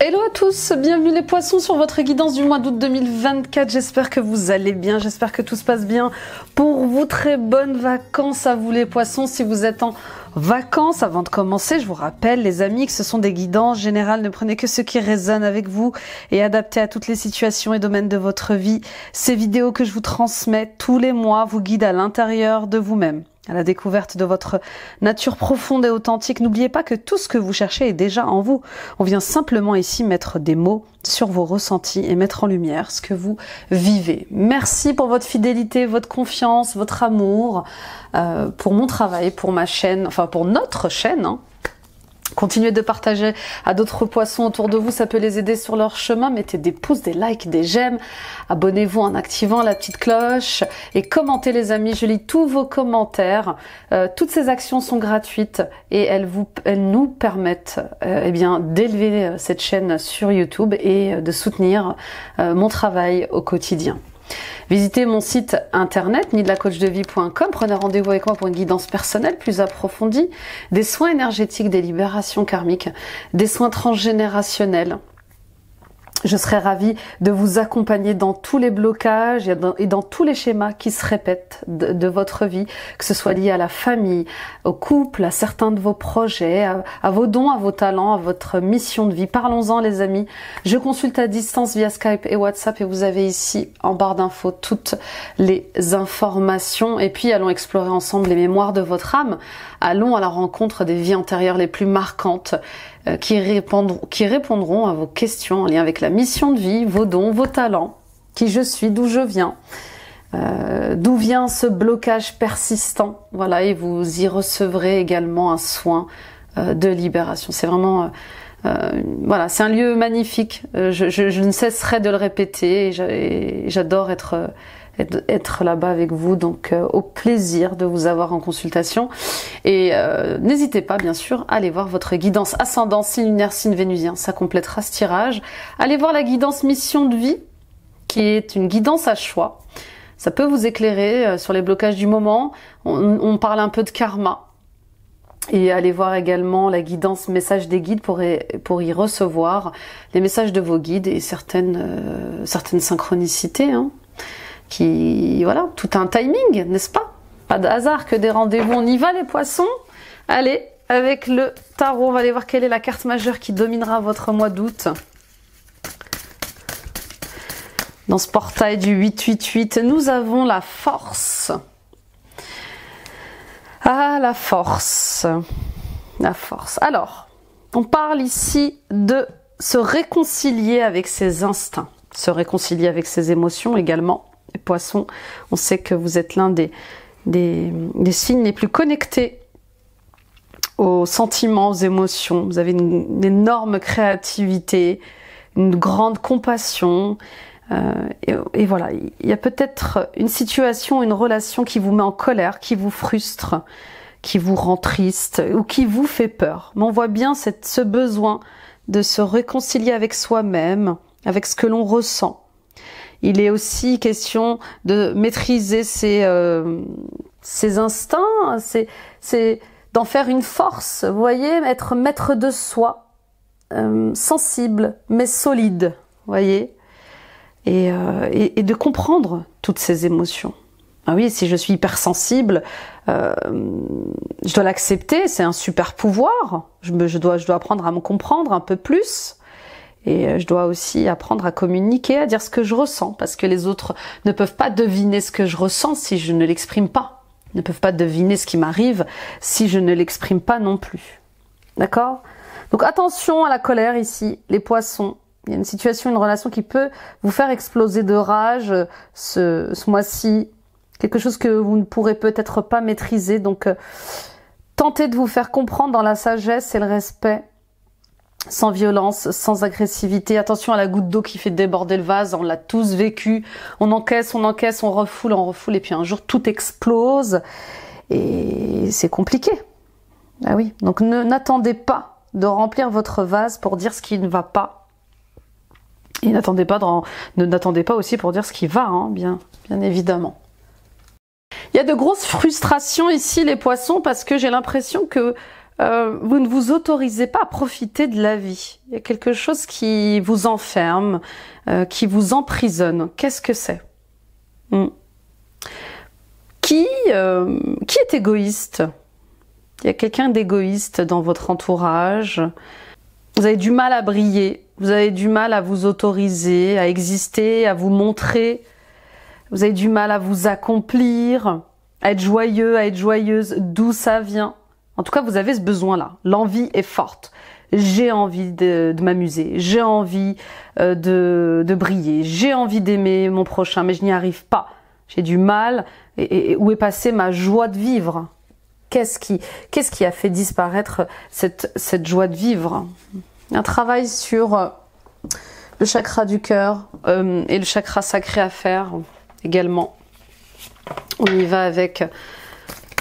Hello à tous, bienvenue les poissons sur votre guidance du mois d'août 2024. J'espère que vous allez bien, j'espère que tout se passe bien pour vous. Très bonnes vacances à vous les poissons. Si vous êtes en vacances, avant de commencer, je vous rappelle les amis que ce sont des guidances générales. Ne prenez que ce qui résonne avec vous et adapté à toutes les situations et domaines de votre vie. Ces vidéos que je vous transmets tous les mois vous guident à l'intérieur de vous-même à la découverte de votre nature profonde et authentique. N'oubliez pas que tout ce que vous cherchez est déjà en vous. On vient simplement ici mettre des mots sur vos ressentis et mettre en lumière ce que vous vivez. Merci pour votre fidélité, votre confiance, votre amour, euh, pour mon travail, pour ma chaîne, enfin pour notre chaîne. Hein. Continuez de partager à d'autres poissons autour de vous, ça peut les aider sur leur chemin. Mettez des pouces, des likes, des j'aime. Abonnez-vous en activant la petite cloche et commentez les amis. Je lis tous vos commentaires. Euh, toutes ces actions sont gratuites et elles, vous, elles nous permettent euh, eh bien d'élever euh, cette chaîne sur YouTube et de soutenir mon travail au quotidien. Visitez mon site internet nidlacoachdevie.com, prenez rendez-vous avec moi pour une guidance personnelle plus approfondie, des soins énergétiques, des libérations karmiques, des soins transgénérationnels, je serais ravie de vous accompagner dans tous les blocages et dans, tous les schémas qui se répètent de, votre vie, que ce soit lié à la famille, au couple, à certains de vos projets, à, vos dons, à vos talents, à votre mission de vie. Parlons-en les amis. Je consulte à distance via Skype et WhatsApp et vous avez ici en barre d'infos toutes les informations. Et puis allons explorer ensemble les mémoires de votre âme. Allons à la rencontre des vies antérieures les plus marquantes qui, répondront, qui répondront à vos questions en lien avec la mission de vie, vos dons, vos talents, qui je suis, d'où je viens. Euh, d'où vient ce blocage persistant Voilà, et vous y recevrez également un soin euh, de libération. C'est vraiment, voilà, c'est un lieu magnifique. Je, je, je, ne cesserai de le répéter et j'adore être être là-bas avec vous. Donc euh, au plaisir de vous avoir en consultation. Et euh, n'hésitez pas bien sûr à aller voir votre guidance ascendant, signe lunaire, signe vénusien. Ça complétera ce tirage. Allez voir la guidance mission de vie qui est une guidance à choix. Ça peut vous éclairer euh, sur les blocages du moment. On, parle un peu de karma. Et allez voir également la guidance message des guides pour pour y recevoir les messages de vos guides et certaines, certaines synchronicités. Hein voilà, tout un timing, n'est-ce pas? Pas de hasard que des rendez-vous. On y va les poissons Allez, avec le tarot, on va aller voir quelle est la carte majeure qui dominera votre mois d'août. Dans ce portail du 888, nous avons la force. Ah, la force. La force. Alors, on parle ici de se réconcilier avec ses instincts, se réconcilier avec ses émotions également, poissons, on sait que vous êtes l'un des, des, signes les plus connectés aux sentiments, aux émotions. Vous avez une, énorme créativité, une grande compassion. Euh, et, voilà, il y a peut-être une situation, une relation qui vous met en colère, qui vous frustre, qui vous rend triste ou qui vous fait peur. Mais on voit bien cette, ce besoin de se réconcilier avec soi-même, avec ce que l'on ressent. Il est aussi question de maîtriser ses, euh, ses instincts, c'est d'en faire une force, vous voyez, être maître de soi, euh, sensible mais solide, vous voyez, euh, et, et, de comprendre toutes ces émotions. Ah oui, si je suis hypersensible, je dois l'accepter, c'est un super pouvoir. Je, me, je, dois, je dois apprendre à me comprendre un peu plus. Et euh, je dois aussi apprendre à communiquer, à dire ce que je ressens, parce que les autres ne peuvent pas deviner ce que je ressens si je ne l'exprime pas. Ne peuvent pas deviner ce qui m'arrive si je ne l'exprime pas non plus. D'accord? Donc attention à la colère ici, les poissons. Il y a une situation, une relation qui peut vous faire exploser de rage euh, ce, ce mois-ci. Quelque chose que vous ne pourrez peut-être pas maîtriser. Donc euh, tentez de vous faire comprendre dans la sagesse et le respect sans violence, sans agressivité. Attention à la goutte d'eau qui fait déborder le vase, on l'a tous vécu. On encaisse, on encaisse, on refoule, on refoule, et puis un jour tout explose. Et c'est compliqué. Ah oui. Donc n'attendez pas de remplir votre vase pour dire ce qui ne va pas. Et n'attendez pas, aussi pour dire ce qui va, hein, bien, bien évidemment. Il y a de grosses frustrations ici, les poissons, parce que j'ai l'impression que euh, vous ne vous autorisez pas à profiter de la vie. Il y a quelque chose qui vous enferme, euh, qui vous emprisonne. Qu'est-ce que c'est hmm. Qui, euh, qui est égoïste? Il y a quelqu'un d'égoïste dans votre entourage? Vous avez du mal à briller, vous avez du mal à vous autoriser, à exister, à vous montrer. Vous avez du mal à vous accomplir, à être joyeux, à être joyeuse. D'où ça vient? En tout cas, vous avez ce besoin-là. L'envie est forte. J'ai envie de, m'amuser, j'ai envie euh, de, briller, j'ai envie d'aimer mon prochain, mais je n'y arrive pas. J'ai du mal. Et, où est passée ma joie de vivre? Qu'est-ce qui, qu'est-ce qui a fait disparaître cette, cette joie de vivre? Un travail sur euh, le chakra du cœur euh, et le chakra sacré à faire également. On y va avec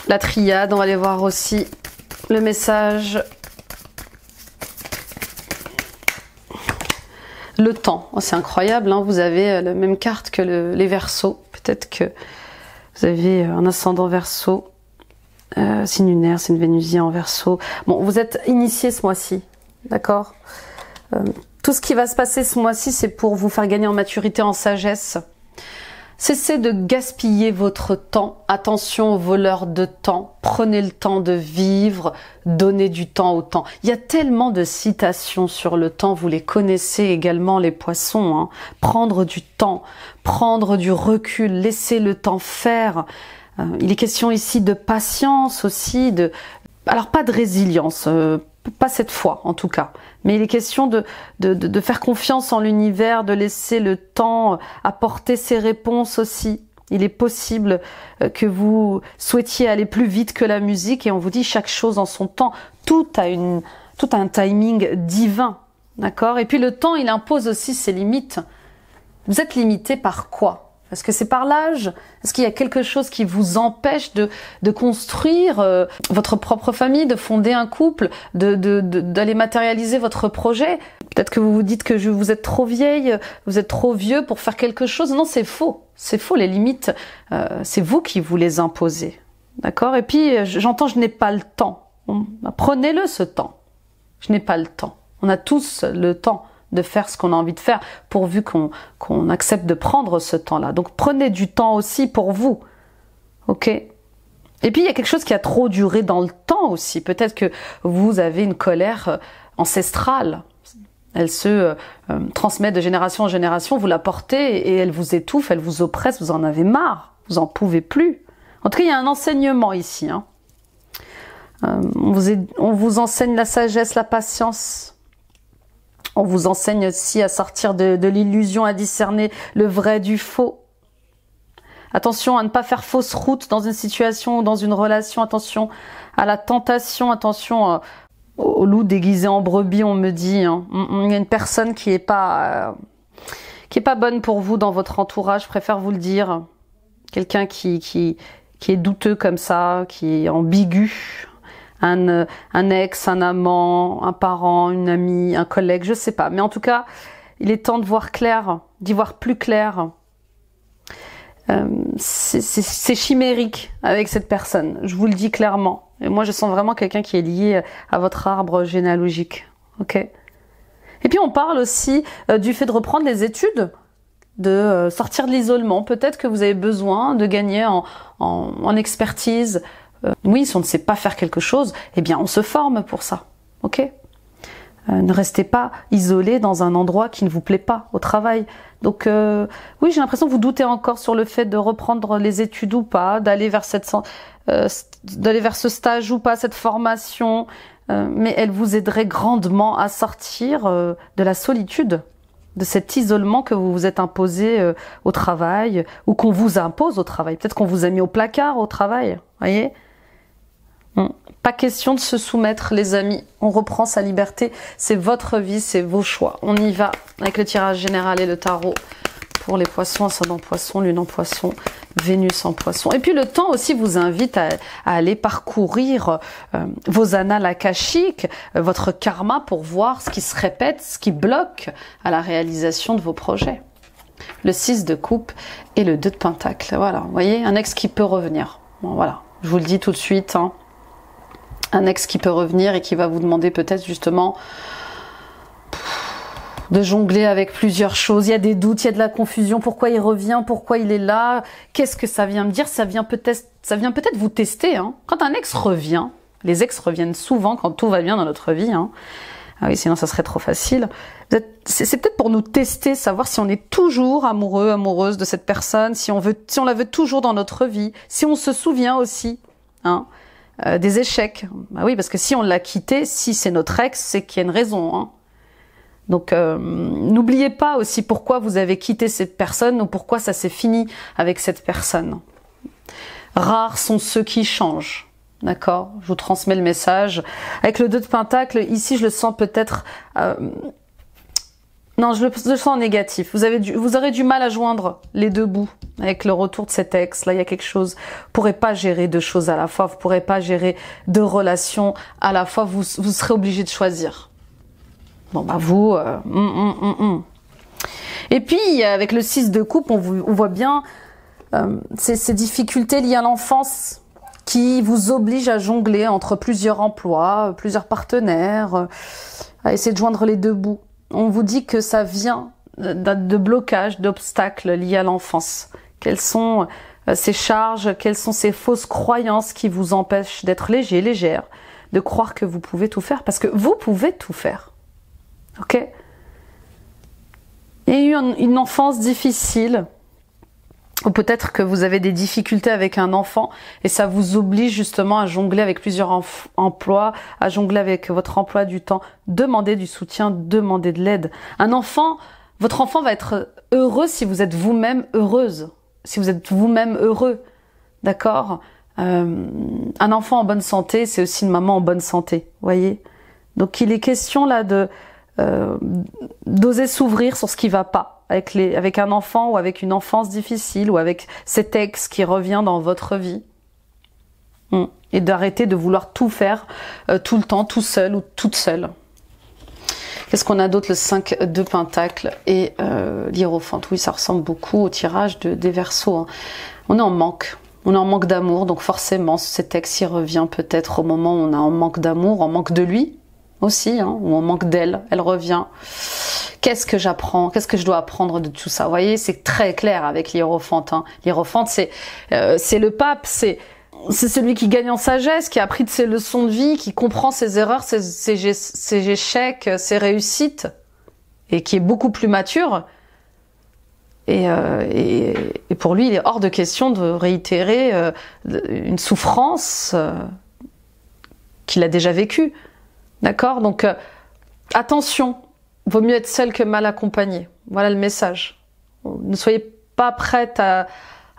la triade. On va aller voir aussi le message. Le temps, oh, c'est incroyable, hein. vous avez euh, la même carte que les versos. Peut-être que vous avez euh, un ascendant verso, euh, signe lunaire, signe vénusien en verso. Bon, vous êtes initié ce mois-ci, d'accord? Tout ce qui va se passer ce mois-ci, c'est pour vous faire gagner en maturité, en sagesse. Cessez de gaspiller votre temps. Attention aux voleurs de temps. Prenez le temps de vivre. Donnez du temps au temps. Il y a tellement de citations sur le temps. Vous les connaissez également, les poissons. Hein. Prendre du temps. Prendre du recul. Laisser le temps faire. Euh, il est question ici de patience aussi. De, alors pas de résilience. Euh, pas cette fois en tout cas. Mais il est question de, de, de faire confiance en l'univers, de laisser le temps apporter ses réponses aussi. Il est possible euh, que vous souhaitiez aller plus vite que la musique et on vous dit chaque chose en son temps. Tout a une, tout a un timing divin. D'accord? Et puis le temps, il impose aussi ses limites. Vous êtes limité par quoi? Est-ce que c'est par l'âge? Est-ce qu'il y a quelque chose qui vous empêche de, de construire euh, votre propre famille, de fonder un couple, d'aller matérialiser votre projet? Peut-être que vous vous dites que vous êtes trop vieille, vous êtes trop vieux pour faire quelque chose. Non, c'est faux. C'est faux. Les limites, euh, c'est vous qui vous les imposez. D'accord? Et puis, j'entends, je n'ai pas le temps. Prenez-le ce temps. Je n'ai pas le temps. On a tous le temps de faire ce qu'on a envie de faire, pourvu qu'on accepte de prendre ce temps-là. Donc prenez du temps aussi pour vous. Ok? Et puis il y a quelque chose qui a trop duré dans le temps aussi. Peut-être que vous avez une colère euh, ancestrale. Elle se euh, euh, transmet de génération en génération, vous la portez et elle vous étouffe, elle vous oppresse, vous en avez marre, vous en pouvez plus. En tout cas, il y a un enseignement ici. Hein. on, vous on vous enseigne la sagesse, la patience, on vous enseigne aussi à sortir de, l'illusion, à discerner le vrai du faux. Attention à ne pas faire fausse route dans une situation ou dans une relation. Attention à la tentation. Attention euh, au loup déguisé en brebis, on me dit. Hein. Il y a une personne qui est pas euh, qui est pas bonne pour vous dans votre entourage. Je préfère vous le dire. Quelqu'un qui qui qui est douteux comme ça, qui est ambigu un, un ex, un amant, un parent, une amie, un collègue, je sais pas. Mais en tout cas, il est temps de voir clair, d'y voir plus clair. Euh, c'est chimérique avec cette personne, je vous le dis clairement. Et moi, je sens vraiment quelqu'un qui est lié à votre arbre généalogique. Ok? Et puis on parle aussi euh, du fait de reprendre les études, de euh, sortir de l'isolement. Peut-être que vous avez besoin de gagner en, expertise, euh, oui, si on ne sait pas faire quelque chose, eh bien on se forme pour ça. Ok? Euh, Ne restez pas isolé dans un endroit qui ne vous plaît pas au travail. Donc euh, oui, j'ai l'impression que vous doutez encore sur le fait de reprendre les études ou pas, d'aller vers cette d'aller vers ce stage ou pas, cette formation, mais elle vous aiderait grandement à sortir de la solitude de cet isolement que vous vous êtes imposé au travail ou qu'on vous impose au travail. Peut-être qu'on vous a mis au placard au travail, voyez? Pas question de se soumettre, les amis. On reprend sa liberté. C'est votre vie, c'est vos choix. On y va avec le tirage général et le tarot pour les poissons, ascendant poisson, lune en poisson, Vénus en poisson. Et puis le temps aussi vous invite à, aller parcourir euh, vos annales akashiques, euh, votre karma pour voir ce qui se répète, ce qui bloque à la réalisation de vos projets. Le 6 de coupe et le 2 de pentacle. Voilà, vous voyez, un ex qui peut revenir. Voilà, je vous le dis tout de suite. Hein Un ex qui peut revenir et qui va vous demander peut-être justement de jongler avec plusieurs choses. Il y a des doutes, il y a de la confusion. Pourquoi il revient? Pourquoi il est là? Qu'est-ce que ça vient me dire? Ça vient peut-être, ça vient peut-être vous tester. Hein. Quand un ex revient, les ex reviennent souvent quand tout va bien dans notre vie. Hein. Ah oui, sinon ça serait trop facile. C'est peut-être pour nous tester, savoir si on est toujours amoureux, amoureuse de cette personne, si on veut, si on la veut toujours dans notre vie, si on se souvient aussi, hein, euh, des échecs. Bah oui, parce que si on l'a quitté, si c'est notre ex, c'est qu'il y a une raison. Hein. Donc euh, n'oubliez pas aussi pourquoi vous avez quitté cette personne ou pourquoi ça s'est fini avec cette personne. Rares sont ceux qui changent. D'accord? Je vous transmets le message. Avec le 2 de Pentacle, ici je le sens peut-être... Euh, non, je le, sens négatif. Vous, avez du, vous aurez du mal à joindre les deux bouts avec le retour de cet ex. Là, il y a quelque chose. Vous pourrez pas gérer deux choses à la fois. Vous pourrez pas gérer deux relations à la fois. Vous, vous serez obligé de choisir. Bon, bah vous... Euh, hum, hum, hum, Et puis, avec le 6 de coupe, on, voit bien euh, ces, ces, difficultés liées à l'enfance qui vous obligent à jongler entre plusieurs emplois, plusieurs partenaires, euh, à essayer de joindre les deux bouts. On vous dit que ça vient de blocages, d'obstacles liés à l'enfance. Quelles sont ces charges, quelles sont ces fausses croyances qui vous empêchent d'être léger, légère, de croire que vous pouvez tout faire, parce que vous pouvez tout faire. Ok? Il y a eu une enfance difficile, ou peut-être que vous avez des difficultés avec un enfant et ça vous oblige justement à jongler avec plusieurs emplois, à jongler avec votre emploi du temps. Demandez du soutien, demandez de l'aide. Un enfant, votre enfant va être heureux si vous êtes vous-même heureuse, si vous êtes vous-même heureux. D'accord? Euh, Un enfant en bonne santé, c'est aussi une maman en bonne santé, voyez? Donc il est question là de euh, d'oser s'ouvrir sur ce qui va pas avec un enfant ou avec une enfance difficile ou avec cet ex qui revient dans votre vie hmm. et d'arrêter de vouloir tout faire euh, tout le temps tout seul ou toute seule Qu'est-ce qu'on a d'autre Le 5 de Pentacle et euh. Oui, ça ressemble beaucoup au tirage de, des Verseaux. Hein. On est en manque. On est en manque d'amour, donc forcément, cet ex y revient peut-être au moment où on a en manque d'amour, en manque de lui, aussi, hein, où on manque d'elle, elle revient. Qu'est-ce que j'apprends? Qu'est-ce que je dois apprendre de tout ça? Vous voyez, c'est très clair avec l'hiérophante. Hein. L'hiérophante, c'est euh, c'est le pape, c'est c'est celui qui gagne en sagesse, qui a appris de ses leçons de vie, qui comprend ses erreurs, ses, ses, ses échecs, ses réussites, et qui est beaucoup plus mature. Et, euh, et, et, pour lui, il est hors de question de réitérer euh, une souffrance euh, qu'il a déjà vécue. D'accord Donc, euh, attention, vaut mieux être seul que mal accompagné. Voilà le message. Ne soyez pas prête à,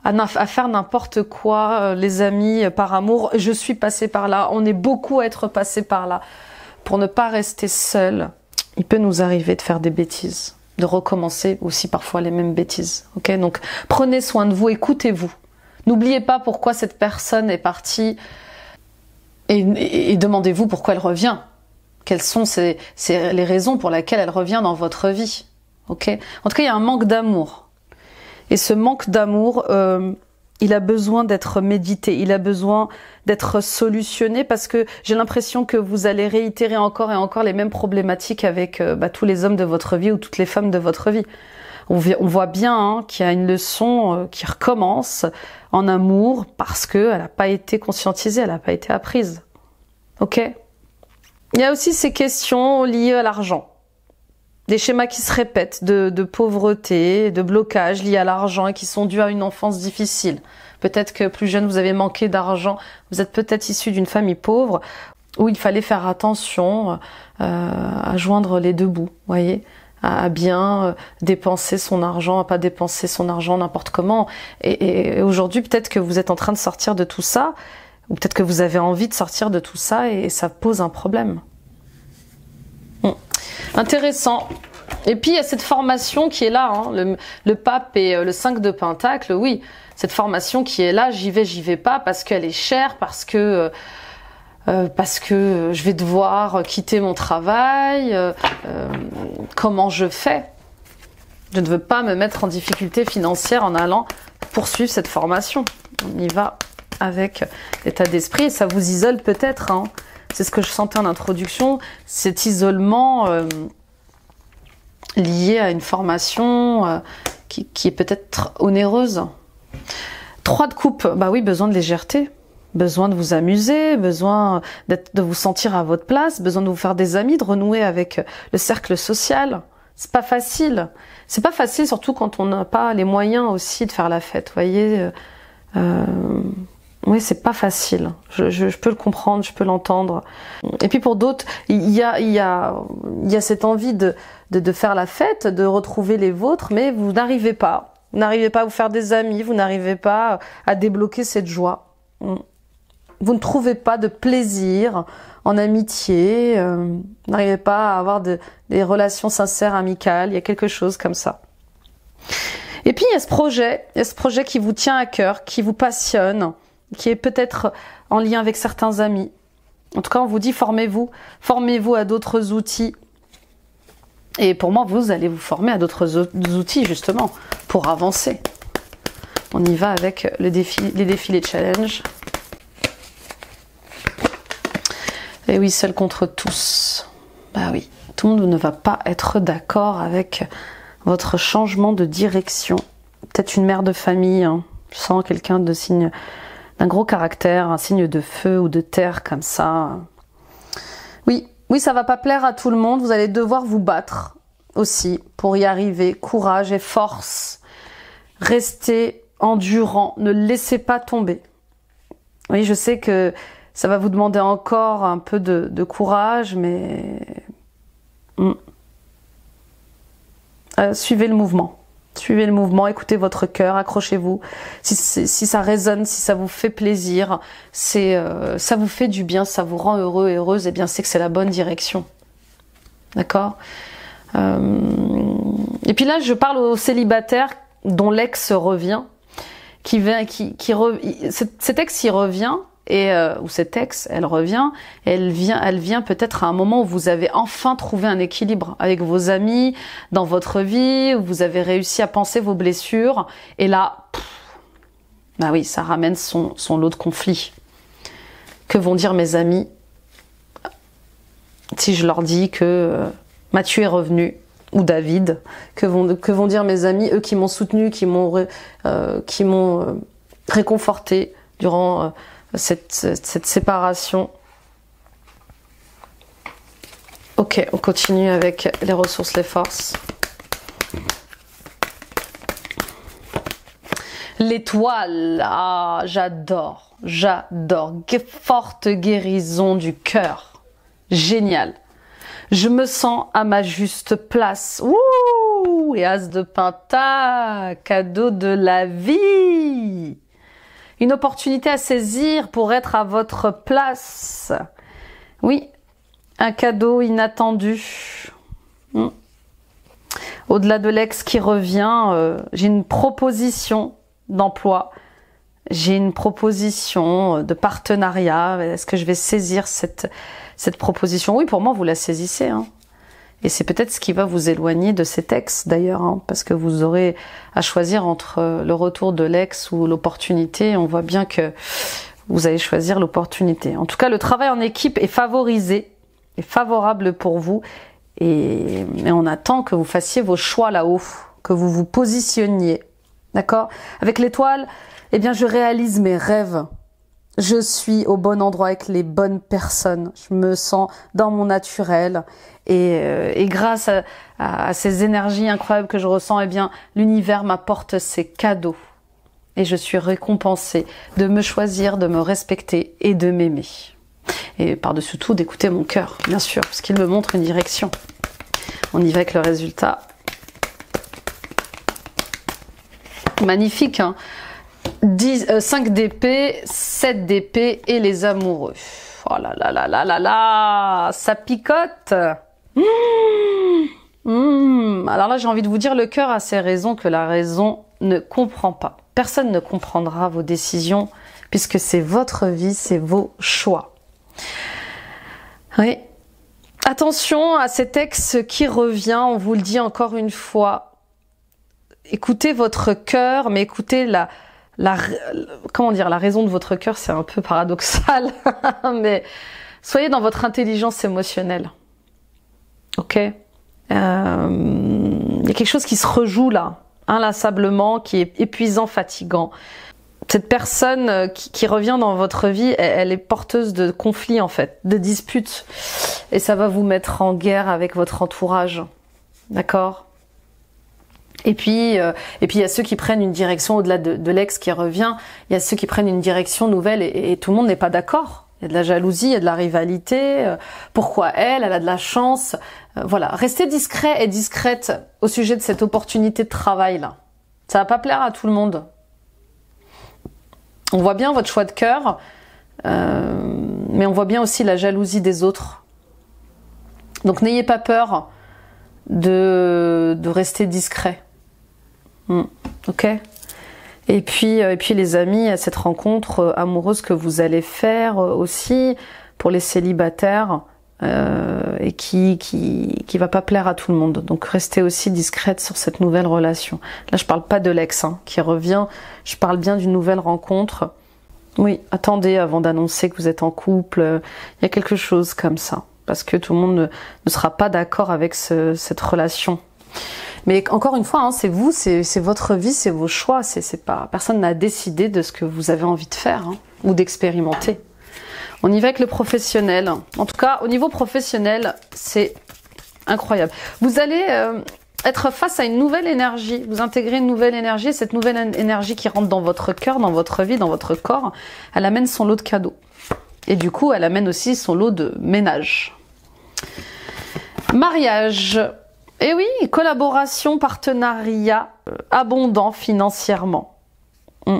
à, faire n'importe quoi, euh, les amis, par amour. Je suis passée par là. On est beaucoup à être passé par là. Pour ne pas rester seul, il peut nous arriver de faire des bêtises, de recommencer aussi parfois les mêmes bêtises. Ok Donc, prenez soin de vous, écoutez-vous. N'oubliez pas pourquoi cette personne est partie et demandez-vous pourquoi elle revient quelles sont ces, les raisons pour lesquelles elle revient dans votre vie. Ok? En tout cas, il y a un manque d'amour. Et ce manque d'amour, euh, il a besoin d'être médité, il a besoin d'être solutionné parce que j'ai l'impression que vous allez réitérer encore et encore les mêmes problématiques avec euh, bah, tous les hommes de votre vie ou toutes les femmes de votre vie. On, voit bien hein, qu'il y a une leçon euh, qui recommence en amour parce qu'elle n'a pas été conscientisée, elle n'a pas été apprise. Ok? Il y a aussi ces questions liées à l'argent. Des schémas qui se répètent de, pauvreté, de blocage liés à l'argent et qui sont dus à une enfance difficile. Peut-être que plus jeune vous avez manqué d'argent, vous êtes peut-être issu d'une famille pauvre où il fallait faire attention euh, à joindre les deux bouts, voyez, à, bien euh, dépenser son argent, à pas dépenser son argent n'importe comment. et aujourd'hui, peut-être que vous êtes en train de sortir de tout ça ou peut-être que vous avez envie de sortir de tout ça et ça pose un problème. Intéressant. Et puis il y a cette formation qui est là, hein, le, pape et euh, le 5 de Pentacle, oui, cette formation qui est là, j'y vais, j'y vais pas, parce qu'elle est chère, parce que euh, euh, parce que je vais devoir quitter mon travail, comment je fais? Je ne veux pas me mettre en difficulté financière en allant poursuivre cette formation. On y va avec l'état d'esprit. Ça vous isole peut-être. Hein. c'est ce que je sentais en introduction, cet isolement euh, lié à une formation euh, qui, qui, est peut-être onéreuse. Trois de coupe, bah oui, besoin de légèreté, besoin de vous amuser, besoin de vous sentir à votre place, besoin de vous faire des amis, de renouer avec le cercle social. C'est pas facile. C'est pas facile, surtout quand on n'a pas les moyens aussi de faire la fête. Vous voyez, euh, oui, c'est pas facile. Je, je, je, peux le comprendre, je peux l'entendre. Et puis pour d'autres, il y a, y a, y a cette envie de, de, de faire la fête, de retrouver les vôtres, mais vous n'arrivez pas. Vous n'arrivez pas à vous faire des amis, vous n'arrivez pas à débloquer cette joie. Vous ne trouvez pas de plaisir en amitié, euh, n'arrivez pas à avoir de, des relations sincères, amicales, il y a quelque chose comme ça. Et puis il y a ce projet, il y a ce projet qui vous tient à cœur, qui vous passionne, qui est peut-être en lien avec certains amis. En tout cas, on vous dit formez-vous, formez-vous à d'autres outils. Et pour moi, vous allez vous former à d'autres outils justement pour avancer. On y va avec les défis, les challenges. Et oui, seul contre tous. Bah oui, tout le monde ne va pas être d'accord avec votre changement de direction. Peut-être une mère de famille, hein. je sens quelqu'un de signe d'un gros caractère, un signe de feu ou de terre comme ça. Oui, oui, ça va pas plaire à tout le monde. Vous allez devoir vous battre aussi pour y arriver. Courage et force. Restez endurant. Ne laissez pas tomber. Oui, je sais que ça va vous demander encore un peu de, courage, mais hmm. euh, suivez le mouvement. Suivez le mouvement, écoutez votre cœur, accrochez-vous. Si, si, ça résonne, si ça vous fait plaisir, c'est euh, ça vous fait du bien, ça vous rend heureux et heureuse, eh bien c'est que c'est la bonne direction. D'accord? Euh, Et puis là, je parle aux célibataires dont l'ex revient, qui vient, qui, qui cet ex y revient et euh, ou cette ex, elle revient, elle vient, elle vient peut-être à un moment où vous avez enfin trouvé un équilibre avec vos amis, dans votre vie, où vous avez réussi à penser vos blessures, et là, bah oui, ça ramène son, lot de conflits. Que vont dire mes amis si je leur dis que euh, Mathieu est revenu ou David? Que vont, que vont dire mes amis, eux qui m'ont soutenu, qui m'ont euh, qui m'ont euh, réconforté durant cette, séparation. Ok, on continue avec les ressources, les forces. L'étoile, ah, j'adore, j'adore. Forte guérison du cœur. Génial. Je me sens à ma juste place. Ouh, et as de penta, cadeau de la vie une opportunité à saisir pour être à votre place. Oui, un cadeau inattendu. Hmm. Au-delà de l'ex qui revient, euh, j'ai une proposition d'emploi. J'ai une proposition de partenariat. Est-ce que je vais saisir cette, cette proposition? Oui, pour moi, vous la saisissez. Hein. Et c'est peut-être ce qui va vous éloigner de cet ex d'ailleurs, hein, parce que vous aurez à choisir entre euh, le retour de l'ex ou l'opportunité. On voit bien que vous allez choisir l'opportunité. En tout cas, le travail en équipe est favorisé, est favorable pour vous, et, on attend que vous fassiez vos choix là-haut, que vous vous positionniez. D'accord? Avec l'étoile, eh bien, je réalise mes rêves je suis au bon endroit avec les bonnes personnes. Je me sens dans mon naturel. Et, euh, et grâce à, ces énergies incroyables que je ressens, eh bien, l'univers m'apporte ses cadeaux. Et je suis récompensée de me choisir, de me respecter et de m'aimer. Et par-dessus tout, d'écouter mon cœur, bien sûr, parce qu'il me montre une direction. On y va avec le résultat. Magnifique, hein? 10, 5 d'épée, 7 d'épée et les amoureux. Oh là là là là là là, ça picote. Mmh. Mmh. Alors là, j'ai envie de vous dire, le cœur a ses raisons que la raison ne comprend pas. Personne ne comprendra vos décisions puisque c'est votre vie, c'est vos choix. Oui. Attention à cet ex qui revient, on vous le dit encore une fois. Écoutez votre cœur, mais écoutez la, la, comment dire, la raison de votre cœur, c'est un peu paradoxal, mais soyez dans votre intelligence émotionnelle. Ok? Euh, Il y a quelque chose qui se rejoue là, inlassablement, qui est épuisant, fatigant. Cette personne euh, qui, revient dans votre vie, elle, est porteuse de conflits en fait, de disputes. Et ça va vous mettre en guerre avec votre entourage. D'accord? Et puis, euh, et puis il y a ceux qui prennent une direction au-delà de, l'ex qui revient. Il y a ceux qui prennent une direction nouvelle et tout le monde n'est pas d'accord. Il y a de la jalousie, il y a de la rivalité. Euh, pourquoi elle? Elle a de la chance. Euh, voilà, restez discret et discrète au sujet de cette opportunité de travail là. Ça va pas plaire à tout le monde. On voit bien votre choix de cœur, euh, mais on voit bien aussi la jalousie des autres. Donc n'ayez pas peur de, de rester discret. Hmm. ok et puis, euh, et puis les amis, à cette rencontre euh, amoureuse que vous allez faire euh, aussi pour les célibataires euh, et qui, qui qui va pas plaire à tout le monde. Donc restez aussi discrète sur cette nouvelle relation. Là, je parle pas de l'ex hein, qui revient. Je parle bien d'une nouvelle rencontre. Oui, attendez avant d'annoncer que vous êtes en couple. Il y a quelque chose comme ça parce que tout le monde ne, ne sera pas d'accord avec ce, cette relation. Mais encore une fois, hein, c'est vous, c'est votre vie, c'est vos choix. C'est pas personne n'a décidé de ce que vous avez envie de faire hein, ou d'expérimenter. On y va avec le professionnel. En tout cas, au niveau professionnel, c'est incroyable. Vous allez euh, être face à une nouvelle énergie. Vous intégrez une nouvelle énergie. Cette nouvelle énergie qui rentre dans votre cœur, dans votre vie, dans votre corps, elle amène son lot de cadeaux. Et du coup, elle amène aussi son lot de ménage. Mariage. Et eh oui, collaboration, partenariat euh, abondant financièrement. Mm.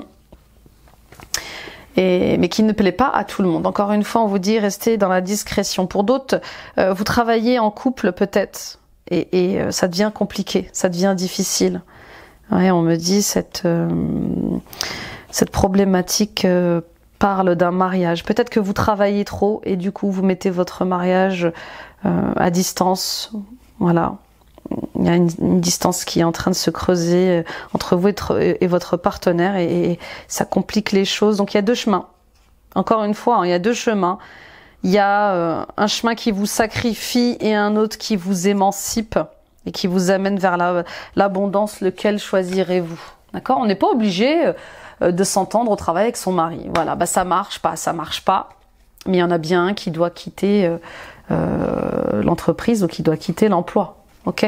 Et, mais qui ne plaît pas à tout le monde. Encore une fois, on vous dit restez dans la discrétion. Pour d'autres, euh, vous travaillez en couple peut-être, et, euh, ça devient compliqué, ça devient difficile. On me dit cette cette problématique parle d'un mariage. Peut-être que vous travaillez trop et du coup vous mettez votre mariage à distance. Voilà il y a une, distance qui est en train de se creuser euh, entre vous et, votre partenaire et, ça complique les choses. Donc il y a deux chemins. Encore une fois, hein, il y a deux chemins. Il y a euh, un chemin qui vous sacrifie et un autre qui vous émancipe et qui vous amène vers l'abondance. lequel choisirez-vous? D'accord? On n'est pas obligé euh, de s'entendre au travail avec son mari. Voilà, bah ça marche pas, ça marche pas. Mais il y en a bien un qui doit quitter l'entreprise ou qui doit quitter l'emploi. Ok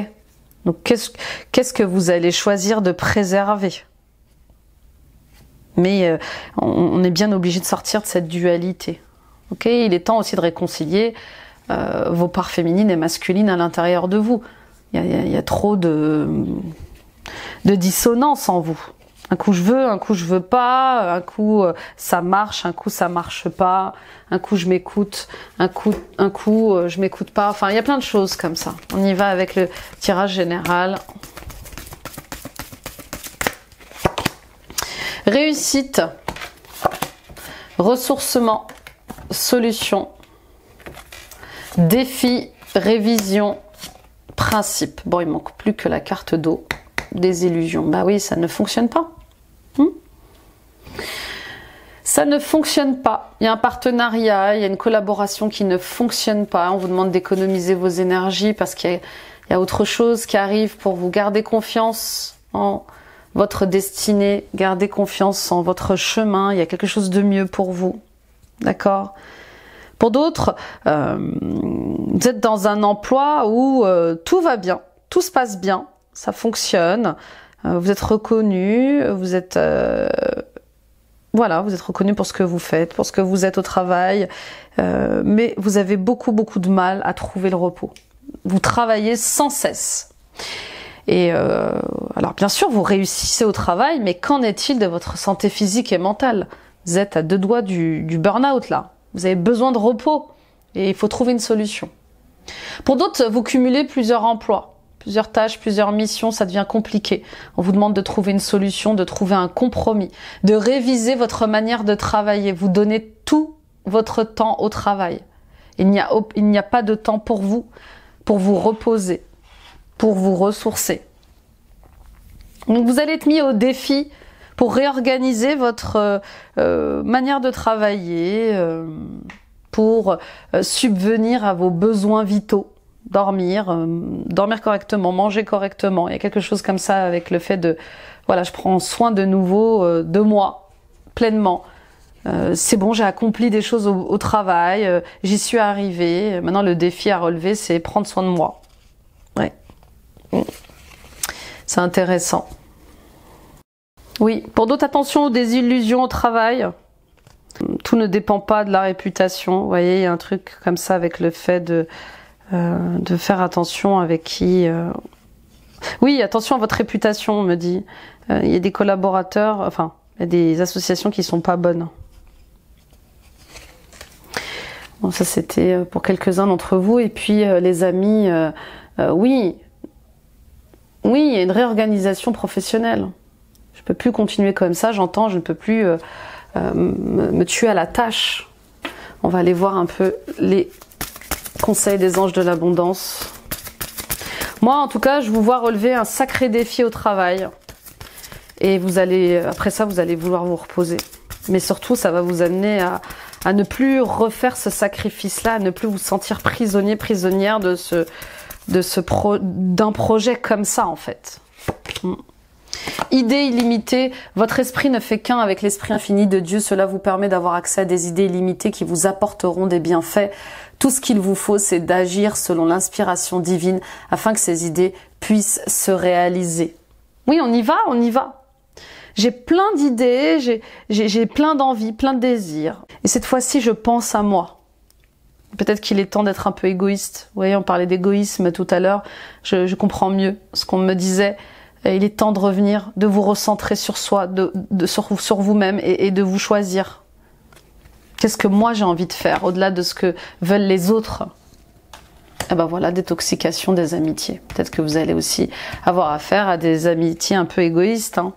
Donc qu'est-ce que vous allez choisir de préserver? Mais euh, on, est bien obligé de sortir de cette dualité. Ok Il est temps aussi de réconcilier euh, vos parts féminines et masculines à l'intérieur de vous. Il y a, y a trop de, de dissonance en vous. Un coup je veux, un coup je veux pas, un coup euh, ça marche, un coup ça marche pas, un coup je m'écoute, un coup un coup euh, je m'écoute pas. Enfin, il y a plein de choses comme ça. On y va avec le tirage général. Réussite, ressourcement, solution, défi, révision, principe. Bon, il manque plus que la carte d'eau des illusions. Bah oui, ça ne fonctionne pas. Ça ne fonctionne pas. Il y a un partenariat, il y a une collaboration qui ne fonctionne pas. On vous demande d'économiser vos énergies parce qu'il y, a autre chose qui arrive pour vous garder confiance en votre destinée, garder confiance en votre chemin. Il y a quelque chose de mieux pour vous. D'accord? Pour d'autres, euh, vous êtes dans un emploi où euh, tout va bien, tout se passe bien, ça fonctionne. Euh, vous êtes reconnu, vous êtes euh, voilà, vous êtes reconnu pour ce que vous faites, pour ce que vous êtes au travail, euh, mais vous avez beaucoup beaucoup de mal à trouver le repos. Vous travaillez sans cesse. Et alors bien sûr, vous réussissez au travail, mais qu'en est-il de votre santé physique et mentale? Vous êtes à deux doigts du, du burn-out là. Vous avez besoin de repos et il faut trouver une solution. Pour d'autres, vous cumulez plusieurs emplois plusieurs tâches, plusieurs missions, ça devient compliqué. On vous demande de trouver une solution, de trouver un compromis, de réviser votre manière de travailler. Vous donnez tout votre temps au travail. Il n'y a, pas de temps pour vous, pour vous reposer, pour vous ressourcer. Donc vous allez être mis au défi pour réorganiser votre euh, manière de travailler, euh, pour euh, subvenir à vos besoins vitaux. Dormir, euh, dormir correctement, manger correctement. Il y a quelque chose comme ça avec le fait de, voilà, je prends soin de nouveau euh, de moi, pleinement. c'est bon, j'ai accompli des choses au, travail, j'y suis arrivée. Maintenant, le défi à relever, c'est prendre soin de moi. Ouais. C'est intéressant. Oui, pour d'autres, attention aux désillusions au travail. Tout ne dépend pas de la réputation. Vous voyez, il y a un truc comme ça avec le fait de, euh, de faire attention avec qui. Euh. Oui, attention à votre réputation, on me dit. Euh, il y a des collaborateurs, enfin, y a des associations qui sont pas bonnes. Bon, ça c'était pour quelques-uns d'entre vous. Et puis les amis, oui, oui, il y a une réorganisation professionnelle. Je peux plus continuer comme ça. J'entends, je ne peux plus euh, me, tuer à la tâche. On va aller voir un peu les conseils des anges de l'abondance. Moi, en tout cas, je vous vois relever un sacré défi au travail. Et vous allez, après ça, vous allez vouloir vous reposer. Mais surtout, ça va vous amener à, ne plus refaire ce sacrifice-là, à ne plus vous sentir prisonnier, prisonnière de ce, de ce d'un projet comme ça, en fait. Hmm. Idée illimitée, votre esprit ne fait qu'un avec l'esprit infini de Dieu. Cela vous permet d'avoir accès à des idées illimitées qui vous apporteront des bienfaits. Tout ce qu'il vous faut, c'est d'agir selon l'inspiration divine afin que ces idées puissent se réaliser. Oui, on y va, on y va. J'ai plein d'idées, j'ai plein d'envies, plein de désirs. Et cette fois-ci, je pense à moi. Peut-être qu'il est temps d'être un peu égoïste. Vous voyez, on parlait d'égoïsme tout à l'heure. Je, comprends mieux ce qu'on me disait il est temps de revenir, de vous recentrer sur soi, sur, vous-même et, de vous choisir. Qu'est-ce que moi j'ai envie de faire au-delà de ce que veulent les autres? Eh ben voilà, détoxication des amitiés. Peut-être que vous allez aussi avoir affaire à des amitiés un peu égoïstes. Hein.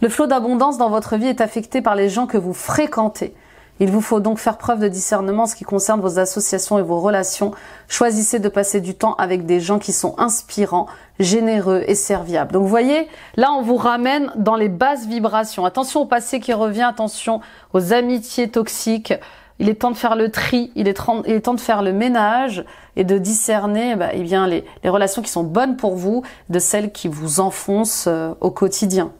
Le flot d'abondance dans votre vie est affecté par les gens que vous fréquentez. Il vous faut donc faire preuve de discernement en ce qui concerne vos associations et vos relations. Choisissez de passer du temps avec des gens qui sont inspirants, généreux et serviables. Donc vous voyez, là on vous ramène dans les basses vibrations. Attention au passé qui revient, attention aux amitiés toxiques. Il est temps de faire le tri, il est, temps de faire le ménage et de discerner bah, eh bien, les, relations qui sont bonnes pour vous de celles qui vous enfoncent euh, au quotidien.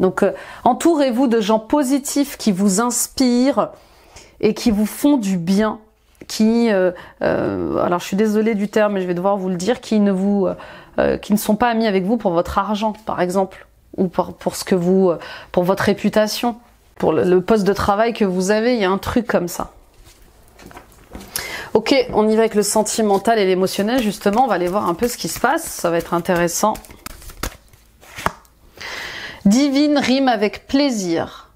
Donc euh, entourez-vous de gens positifs qui vous inspirent, et qui vous font du bien, qui, euh, euh, alors je suis désolée du terme, mais je vais devoir vous le dire, qui ne vous, euh, qui ne sont pas amis avec vous pour votre argent, par exemple, ou pour, ce que vous, pour votre réputation, pour le, poste de travail que vous avez, il y a un truc comme ça. Ok, on y va avec le sentimental et l'émotionnel, justement, on va aller voir un peu ce qui se passe, ça va être intéressant. Divine rime avec plaisir.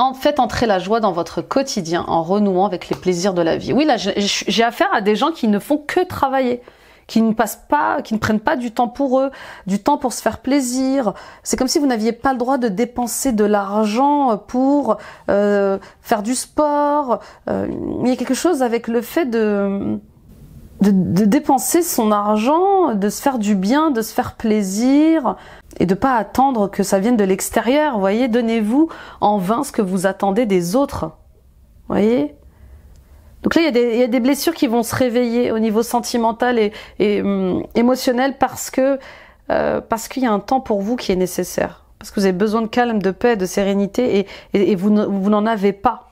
En fait, entrer la joie dans votre quotidien en renouant avec les plaisirs de la vie. Oui, là, j'ai affaire à des gens qui ne font que travailler qui ne passent pas, qui ne prennent pas du temps pour eux, du temps pour se faire plaisir. C'est comme si vous n'aviez pas le droit de dépenser de l'argent pour euh, faire du sport. Euh, il y a quelque chose avec le fait de, de, de dépenser son argent, de se faire du bien, de se faire plaisir et de pas attendre que ça vienne de l'extérieur. Vous voyez, donnez-vous en vain ce que vous attendez des autres. Vous voyez? Donc là, il y, a des, y, a des, blessures qui vont se réveiller au niveau sentimental et, et hum, émotionnel parce que euh, parce qu'il y a un temps pour vous qui est nécessaire, parce que vous avez besoin de calme, de paix, de sérénité et, et, et vous n'en avez pas.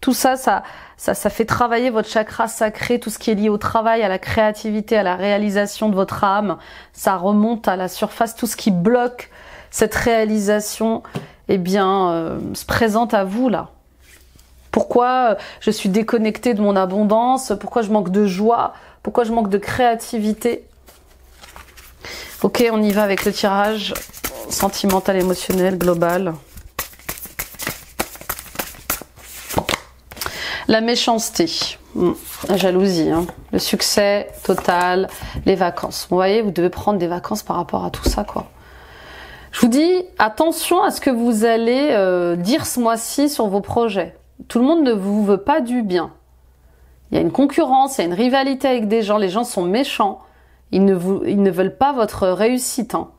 Tout ça, ça, ça, fait travailler votre chakra sacré, tout ce qui est lié au travail, à la créativité, à la réalisation de votre âme. Ça remonte à la surface, tout ce qui bloque cette réalisation, eh bien, euh, se présente à vous là. Pourquoi je suis déconnectée de mon abondance? Pourquoi je manque de joie? Pourquoi je manque de créativité? Ok, on y va avec le tirage sentimental, émotionnel, global. La méchanceté, hmm. la jalousie, hein. le succès total, les vacances. Vous voyez, vous devez prendre des vacances par rapport à tout ça, quoi. Je vous dis, attention à ce que vous allez euh, dire ce mois-ci sur vos projets. Tout le monde ne vous veut pas du bien. Il y a une concurrence, il y a une rivalité avec des gens, les gens sont méchants. Ils ne, veulent pas votre réussite. Hein.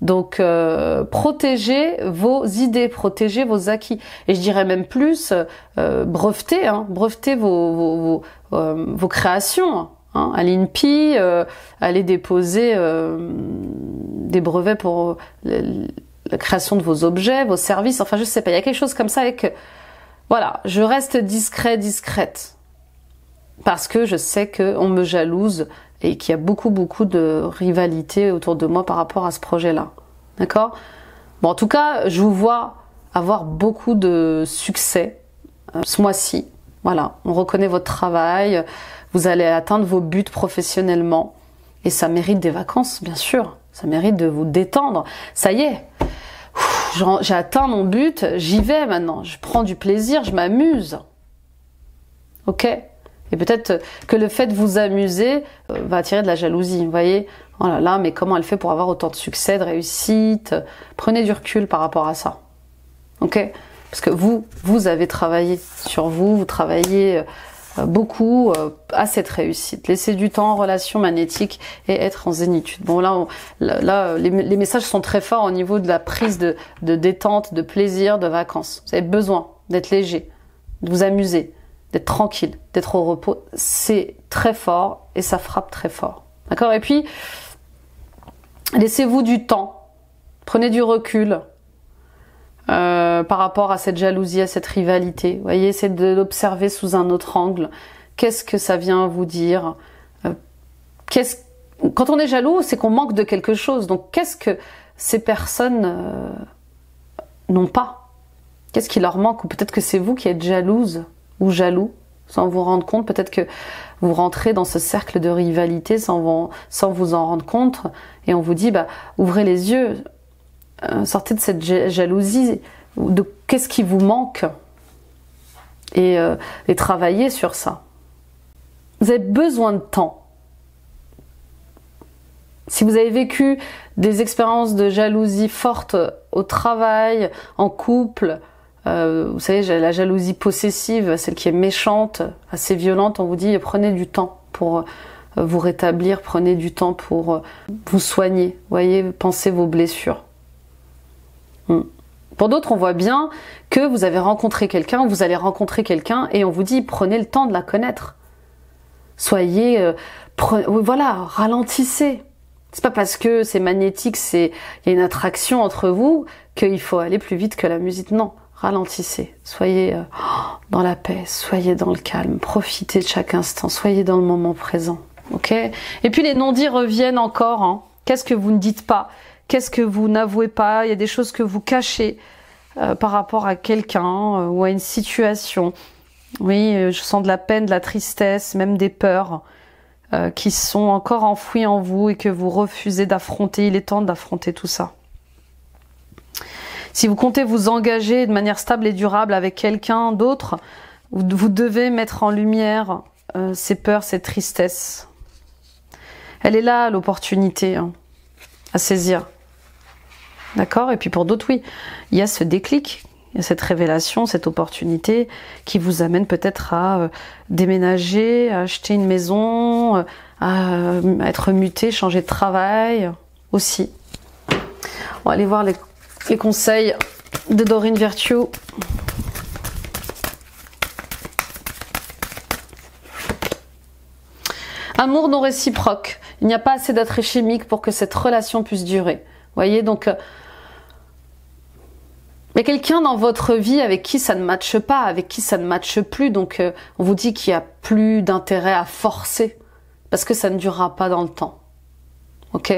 Donc, euh, protégez vos idées, protégez vos acquis. Et je dirais même plus, euh, brevetez, hein, brevetez vos, vos, vos, euh, vos créations. Hein, à l'INPI, euh, allez déposer des brevets pour la création de vos objets, vos services. Enfin, je sais pas, il y a quelque chose comme ça avec... Voilà, je reste discret, discrète. Parce que je sais qu'on me jalouse et qu'il y a beaucoup beaucoup de rivalité autour de moi par rapport à ce projet-là. D'accord? Bon, en tout cas, je vous vois avoir beaucoup de succès euh, ce mois-ci. Voilà, on reconnaît votre travail, vous allez atteindre vos buts professionnellement et ça mérite des vacances, bien sûr. Ça mérite de vous détendre. Ça y est, j'ai atteint mon but, j'y vais maintenant. Je prends du plaisir, je m'amuse. Ok? Et peut-être que le fait de vous amuser euh, va attirer de la jalousie. Vous voyez, oh là là, mais comment elle fait pour avoir autant de succès, de réussite? Prenez du recul par rapport à ça. Ok? Parce que vous, vous avez travaillé sur vous, vous travaillez euh, beaucoup euh, à cette réussite. Laissez du temps en relation magnétique et être en zénitude. Bon là, les, messages sont très forts au niveau de la prise de détente, de plaisir, de vacances. Vous avez besoin d'être léger, de vous amuser d'être tranquille, d'être au repos, c'est très fort et ça frappe très fort. D'accord? Et puis, laissez-vous du temps, prenez du recul euh, par rapport à cette jalousie, à cette rivalité. Vous voyez, essayez de l'observer sous un autre angle. Qu'est-ce que ça vient vous dire? Euh, qu'est-ce... Quand on est jaloux, c'est qu'on manque de quelque chose. Donc, qu'est-ce que ces personnes euh, n'ont pas? Qu'est-ce qui leur manque? Ou peut-être que c'est vous qui êtes jalouse? Ou jaloux sans vous rendre compte. Peut-être que vous rentrez dans ce cercle de rivalité sans vous, en rendre compte et on vous dit bah ouvrez les yeux, euh, sortez de cette jalousie, de qu'est-ce qui vous manque? Et, euh, et travaillez sur ça. Vous avez besoin de temps. Si vous avez vécu des expériences de jalousie fortes au travail, en couple, euh, vous savez, la jalousie possessive, celle qui est méchante, assez violente, on vous dit prenez du temps pour euh, vous rétablir, prenez du temps pour euh, vous soigner. Voyez, pensez vos blessures. Hmm. Pour d'autres, on voit bien que vous avez rencontré quelqu'un, vous allez rencontrer quelqu'un et on vous dit prenez le temps de la connaître. Soyez, voilà, ralentissez. C'est pas parce que c'est magnétique, c'est il y a une attraction entre vous qu'il faut aller plus vite que la musique. Non, ralentissez, soyez euh, dans la paix, soyez dans le calme, profitez de chaque instant, soyez dans le moment présent. Ok? Et puis les non-dits reviennent encore. Hein. Qu'est-ce que vous ne dites pas? Qu'est-ce que vous n'avouez pas? Il y a des choses que vous cachez euh, par rapport à quelqu'un euh, ou à une situation. Oui, je sens de la peine, de la tristesse, même des peurs qui sont encore enfouies en vous et que vous refusez d'affronter. Il est temps d'affronter tout ça. Si vous comptez vous engager de manière stable et durable avec quelqu'un d'autre, vous, devez mettre en lumière euh, ces peurs, ces tristesses. Elle est là, l'opportunité hein, à saisir. D'accord? Et puis pour d'autres, oui, il y a ce déclic, il y a cette révélation, cette opportunité qui vous amène peut-être à euh, déménager, à acheter une maison, euh, à, à être muté, changer de travail aussi. On va aller voir les les conseils de Dorine Virtue. Amour non réciproque. Il n'y a pas assez d'attrait chimique pour que cette relation puisse durer. Voyez, donc il y a quelqu'un dans votre vie avec qui ça ne matche pas, avec qui ça ne matche plus, donc euh, on vous dit qu'il n'y a plus d'intérêt à forcer, parce que ça ne durera pas dans le temps. Ok?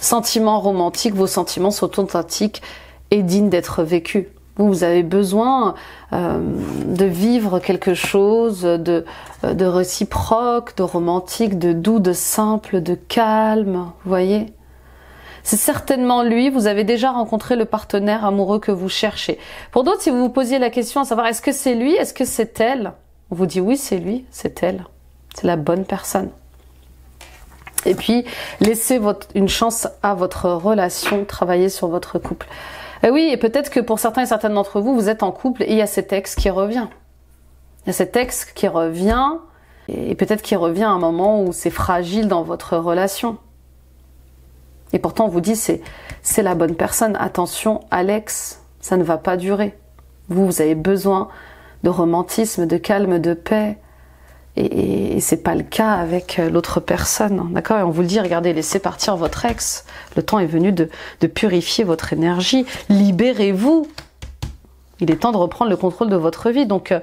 Sentiments romantiques, vos sentiments sont authentiques et dignes d'être vécus. Vous, avez besoin euh, de vivre quelque chose de, de réciproque, de romantique, de doux, de simple, de calme, vous voyez? C'est certainement lui, vous avez déjà rencontré le partenaire amoureux que vous cherchez. Pour d'autres, si vous vous posiez la question à savoir est-ce que c'est lui, est-ce que c'est elle? On vous dit oui, c'est lui, c'est elle. C'est la bonne personne. Et puis, laissez votre, une chance à votre relation, travailler sur votre couple. Et oui, et peut-être que pour certains et certaines d'entre vous, vous êtes en couple et il y a cet ex qui revient. Il y a cet ex qui revient, et peut-être qu'il revient à un moment où c'est fragile dans votre relation. Et pourtant, on vous dit, c'est, c'est la bonne personne. Attention, Alex, ça ne va pas durer. Vous, vous avez besoin de romantisme, de calme, de paix. Et, et, c'est pas le cas avec euh, l'autre personne, d'accord? Et on vous le dit, regardez, laissez partir votre ex. Le temps est venu de, purifier votre énergie. Libérez-vous. Il est temps de reprendre le contrôle de votre vie. Donc, euh,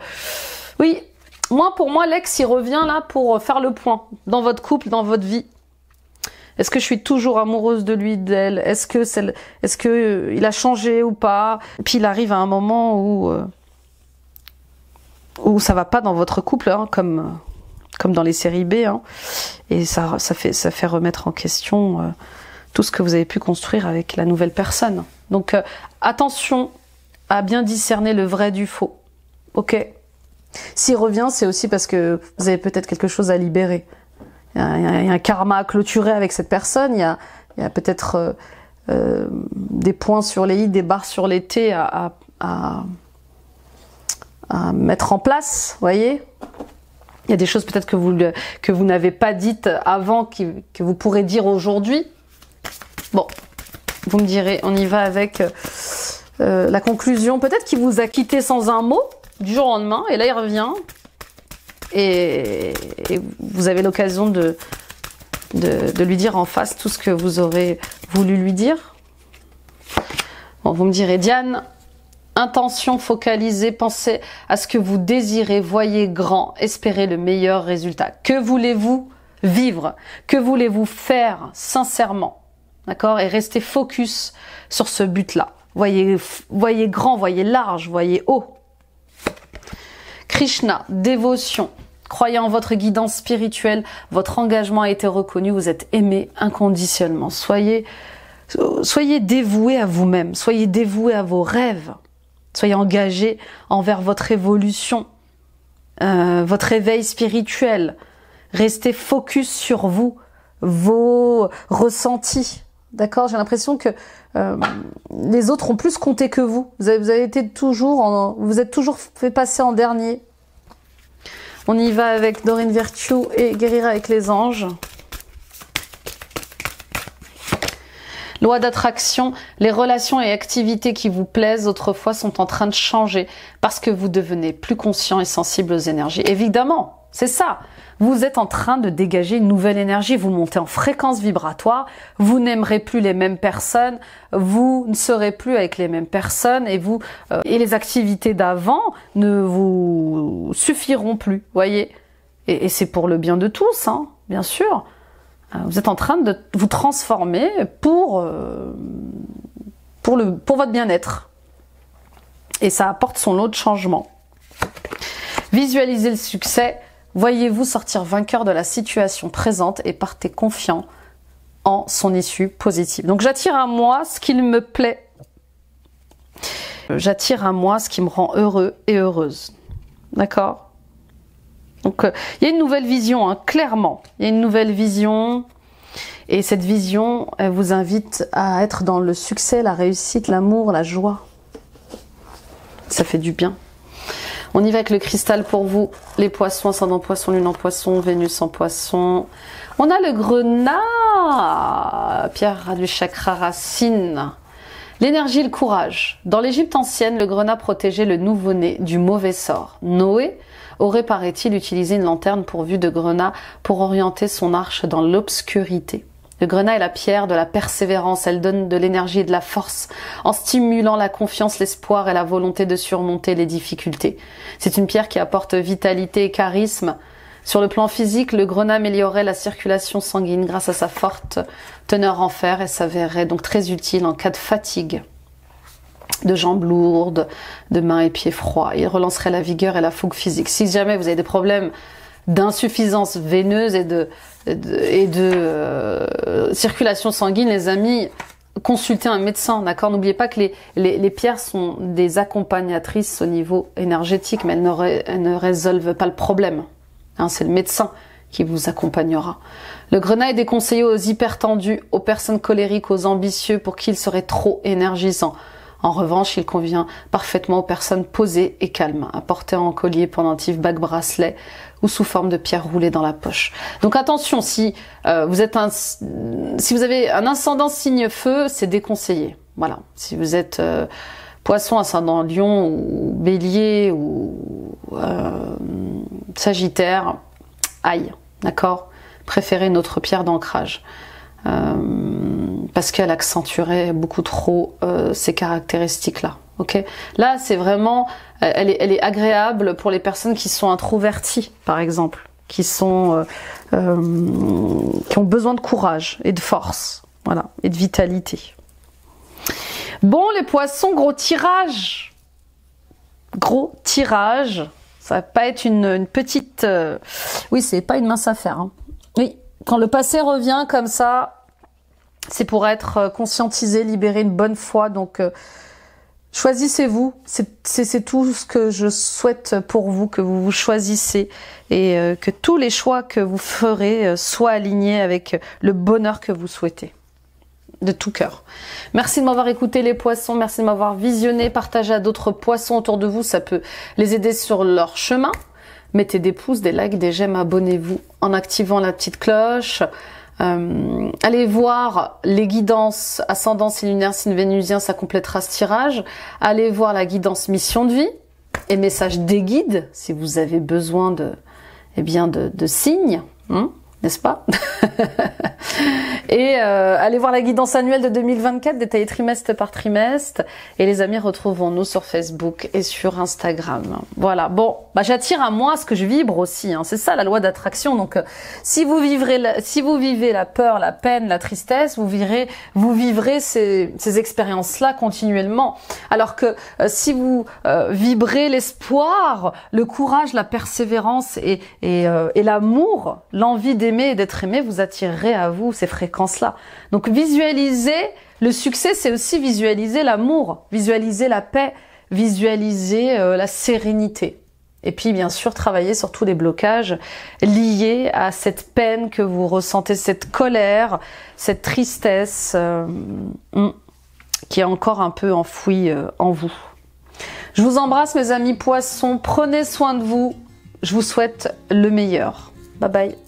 oui, moi, pour moi, l'ex, il revient là pour faire le point dans votre couple, dans votre vie. Est-ce que je suis toujours amoureuse de lui, d'elle? Est-ce que est-ce que euh, il a changé ou pas? Puis il arrive à un moment où euh, où ça va pas dans votre couple, hein, comme comme dans les séries B, hein, et ça ça fait ça fait remettre en question euh, tout ce que vous avez pu construire avec la nouvelle personne. Donc euh, attention à bien discerner le vrai du faux. Ok. S'il revient, c'est aussi parce que vous avez peut-être quelque chose à libérer il y, a, un karma à clôturer avec cette personne, il y a, a peut-être euh, euh, des points sur les i, des barres sur les t à, à, à mettre en place, voyez il y a des choses peut-être que vous, que vous n'avez pas dites avant, qui, que vous pourrez dire aujourd'hui. Bon, vous me direz, on y va avec euh, la conclusion. Peut-être qu'il vous a quitté sans un mot du jour au lendemain, et là il revient, et, vous avez l'occasion de, de, lui dire en face tout ce que vous aurez voulu lui dire. Bon, vous me direz, Diane, intention focalisée, pensez à ce que vous désirez, voyez grand, espérez le meilleur résultat. Que voulez-vous vivre? Que voulez-vous faire sincèrement? D'accord? Et restez focus sur ce but-là. Voyez, voyez grand, voyez large, voyez haut. Krishna, dévotion. Croyez en votre guidance spirituelle, votre engagement a été reconnu, vous êtes aimé inconditionnellement. Soyez, soyez dévoué à vous-même, soyez dévoué à vos rêves, soyez engagé envers votre évolution, euh, votre éveil spirituel. Restez focus sur vous, vos ressentis. D'accord? J'ai l'impression que euh, les autres ont plus compté que vous. Vous avez, été toujours, vous êtes toujours fait passer en dernier. On y va avec Dorine Virtue et Guérir avec les anges. Loi d'attraction, les relations et activités qui vous plaisent autrefois sont en train de changer parce que vous devenez plus conscient et sensible aux énergies. Évidemment, c'est ça vous êtes en train de dégager une nouvelle énergie, vous montez en fréquence vibratoire, vous n'aimerez plus les mêmes personnes, vous ne serez plus avec les mêmes personnes et vous euh, et les activités d'avant ne vous suffiront plus, voyez. Et, c'est pour le bien de tous, hein, bien sûr. Euh, vous êtes en train de vous transformer pour euh, pour le pour votre bien-être. Et ça apporte son lot de changements. Visualisez le succès Voyez-vous sortir vainqueur de la situation présente et partez confiant en son issue positive. Donc j'attire à moi ce qu'il me plaît. J'attire à moi ce qui me rend heureux et heureuse. D'accord? Donc euh, il y a une nouvelle vision, hein, clairement. Il y a une nouvelle vision. Et cette vision, elle vous invite à être dans le succès, la réussite, l'amour, la joie. Ça fait du bien. On y va avec le cristal pour vous. Les poissons, ascendant poisson, lune en poisson, Vénus en poisson. On a le grenat, pierre du chakra racine. L'énergie et le courage. Dans l'Égypte ancienne, le grenat protégeait le nouveau-né du mauvais sort. Noé aurait, paraît-il, utilisé une lanterne pourvue de grenat pour orienter son arche dans l'obscurité. Le grenat est la pierre de la persévérance, elle donne de l'énergie et de la force en stimulant la confiance, l'espoir et la volonté de surmonter les difficultés. C'est une pierre qui apporte vitalité et charisme. Sur le plan physique, le grenat améliorerait la circulation sanguine grâce à sa forte teneur en fer et s'avérerait donc très utile en cas de fatigue de jambes lourdes, de mains et pieds froids. Il relancerait la vigueur et la fougue physique. Si jamais vous avez des problèmes d'insuffisance veineuse et de, euh, circulation sanguine, les amis, consultez un médecin, d'accord? N'oubliez pas que les, pierres sont des accompagnatrices au niveau énergétique, mais elles ne résolvent pas le problème. Hein, c'est le médecin qui vous accompagnera. Le grenat est déconseillé aux hypertendus, aux personnes colériques, aux ambitieux, pour qui il serait trop énergisant. En revanche, il convient parfaitement aux personnes posées et calmes, à porter en collier, pendentif, bague, bracelet ou sous forme de pierre roulée dans la poche. Donc attention, si euh, vous êtes un, si vous avez un ascendant signe feu, c'est déconseillé. Voilà. Si vous êtes euh, poisson, ascendant lion ou bélier ou euh, sagittaire, aïe, d'accord Préférez notre pierre d'ancrage. Euh, parce qu'elle accentuerait beaucoup trop euh, ces caractéristiques-là. Ok Là, c'est vraiment, elle est, elle est agréable pour les personnes qui sont introverties, par exemple, qui sont, euh, qui ont besoin de courage et de force, voilà, et de vitalité. Bon, les poissons, gros tirage, gros tirage. Ça va pas être une, petite, oui, c'est pas une mince affaire. Hein. Oui, quand le passé revient comme ça, c'est pour être euh, conscientisé, libérer une bonne foi. Donc, euh, choisissez-vous. C'est tout ce que je souhaite pour vous, que vous vous choisissez et euh, que tous les choix que vous ferez soient alignés avec le bonheur que vous souhaitez. De tout cœur. Merci de m'avoir écouté les poissons, merci de m'avoir visionné, partagé à d'autres poissons autour de vous, ça peut les aider sur leur chemin. Mettez des pouces, des likes, des j'aime, abonnez-vous en activant la petite cloche. Euh, allez voir les guidances ascendant signe lunaire, signe vénusien, ça complétera ce tirage. Allez voir la guidance mission de vie et message des guides si vous avez besoin de, eh bien, de, de signes. Hein n'est-ce pas Et euh, allez voir la guidance annuelle de 2024, détaillée trimestre par trimestre. Et les amis, retrouvons-nous sur Facebook et sur Instagram. Voilà. Bon, bah j'attire à moi ce que je vibre aussi. Hein. C'est ça la loi d'attraction. Donc, euh, si vous vivrez, si vous vivez la peur, la peine, la tristesse, vous vivrez, vous vivrez ces, ces expériences-là continuellement. Alors que euh, si vous vibrez l'espoir, le courage, la persévérance et, et, et l'amour, l'envie des et d'être aimé, vous attirerez à vous ces fréquences-là. Donc visualiser le succès, c'est aussi visualiser l'amour, visualiser la paix, visualiser euh, la sérénité. Et puis bien sûr travailler sur tous les blocages liés à cette peine que vous ressentez, cette colère, cette tristesse euh, hmm, qui est encore un peu enfouie euh, en vous. Je vous embrasse mes amis poissons, prenez soin de vous, je vous souhaite le meilleur. Bye bye